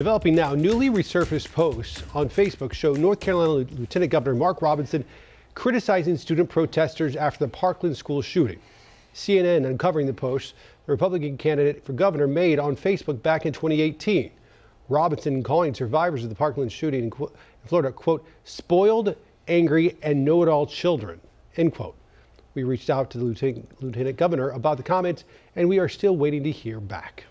Developing now, newly resurfaced posts on Facebook show North Carolina Lieutenant Governor Mark Robinson criticizing student protesters after the Parkland school shooting. CNN uncovering the posts the Republican candidate for governor made on Facebook back in 2018. Robinson calling survivors of the Parkland shooting in Florida, quote, spoiled, angry, and know-it-all children, end quote. We reached out to the lieutenant, lieutenant governor about the comments, and we are still waiting to hear back.